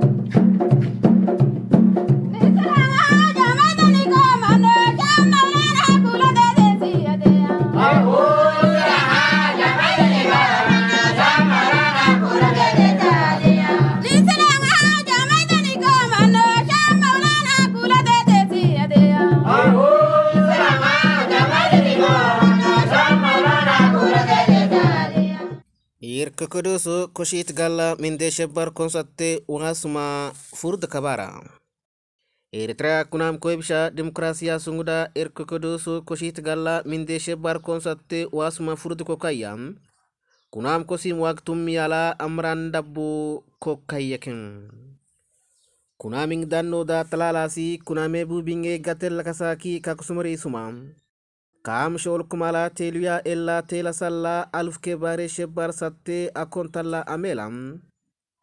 フフフフ。كقدوس كشيت قال من دي شبر كونساتي وغاسما فرد كبارا إريتريا كنام كويبشا ديمقراطية سنغدا إرك كدوس كشيت قال من دي شبر كونساتي وغاسما فرد كوكايا كنام كوسيم وقتم يالا أمران دبو كوكايكن كنامين دانو دا تلالاسي كنامي بوبينغي قتل لكساكي كاكسمري سمام kaamshool kumalaateeluyaa ellaa teela sallaa aluf kebaaree shebbaar sattee akkoon tallaa ameelam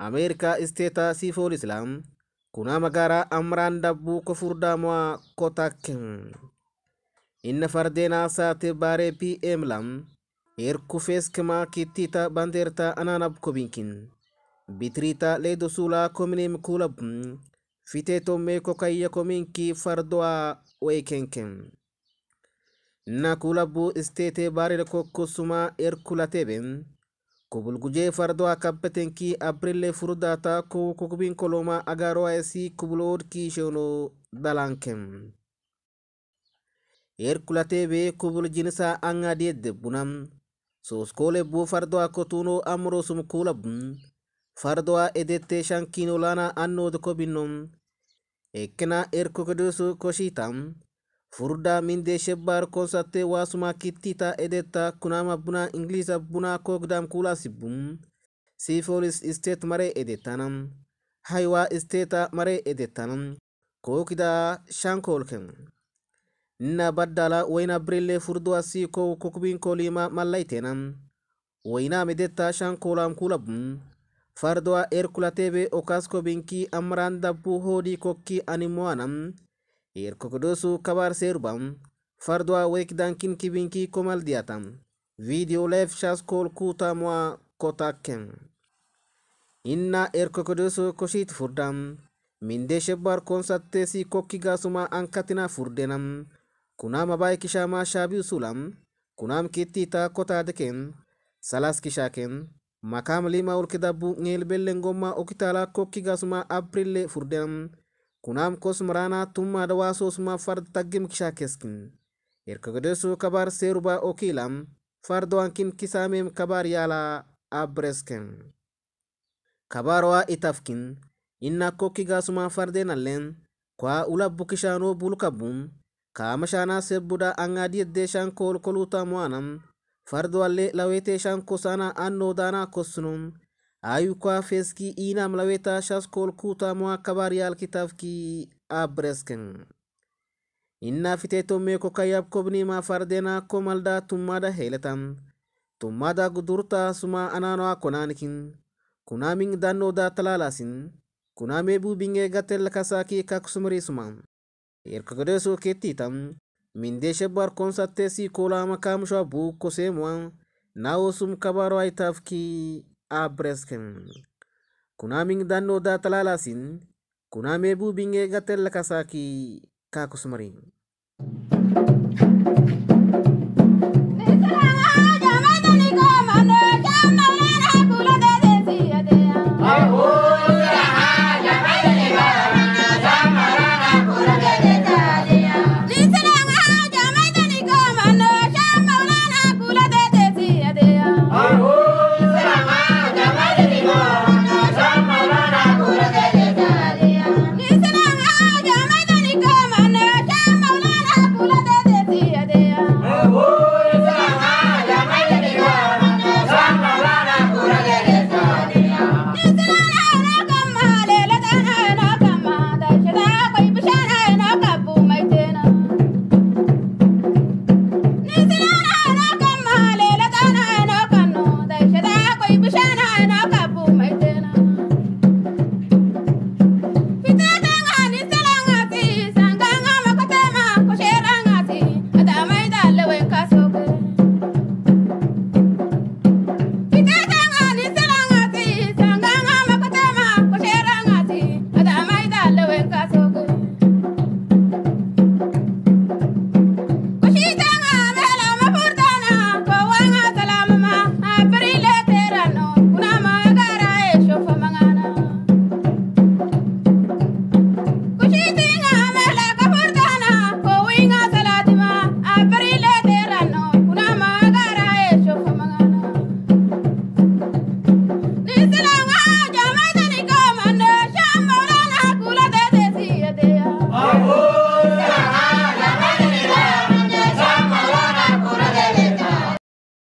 ameerikaa isteetaasii fool islaam kunaa magaaraa amraan dabbuu kofurdaa mo'aa kotak inna fardeen haasaate baaree pm lam heerkufees kemaa kittiita bandeerta anaanab kobinkin bitiriita leedosuulaa komine mikuulab fitee tommee kokayya kominkii fardoa weekenken nakulabbu stete barede kokkosuma erkulateɓe kubulguje fardo a kappetenki aprille furdata kowokokobin koloma agaro asi kubulod kisono dalankem erkulateɓe kubul jinisa angadiedde bunam soskole bu fardo a kotuno amrosum kulab fardo a edette shankinolana annode kobinnom ekkena erkokodusu koshitam furda minde shebbaar koosate wasuma kittitaa edetta kunama buna ingiliza buna kogdam kula sibbum siifolis isteet maree edettanam haywa isteeta maree edettanam kookida shankolken nna baddala woyna birille furduwasi kow kukubin kolima mallaytenam woyna medetta shankolam kulabum fardowa erkulatebe okaskobinki amran dabbu hodi kokki animoanam irkokodosu kabar serbam fardwa wekdan kibinki komal diatam, video live shaskol kutamwa kotakem inna erkokodoso koshit furdam minde shebbar koki gasuma ankatina furdenam kunam abay kishama shabi usulam kunam kiti ta kotadeken salas kishaken makam lima ulkidabu ngel belengoma okitala gasuma aprille furdenam Kunaamkos waraanaa tummaa Adawaa Soosummaffar taggimkishaa keessin erga gadheessuu kabaar seerubaa okiilam fardowankin kisaameem kabaar yaalaa abresken. Kabaar waa itafkin inna kokki gaasuma fardeenalleen kwa ulabbu kishaanoo bulkabbuun kaamashaanaa sebbudaa angaadii eddeeshaan Farda mo'anam fardowallee laweeteeshaan kosaanaa annoo daanaa kossunuun. moo ayuka feski inam laweta shaskol kuta mo akabar yal kitafki abresken inna fiteeto meeko kayab kobnima fardena komalda tummada heletan tummada gudurta suma ananoa konanikin kunamin dannoda talalasin kuname bubinge gatel kasaki kaksumri suma erkogodeso kettitan mindeshe barkonsattesi kolama kamshoa bukkosemoa nawo sum kabaro aytafki abresken kunamin danno da talalasin kuname bu binge gatel kasaki kakusmarin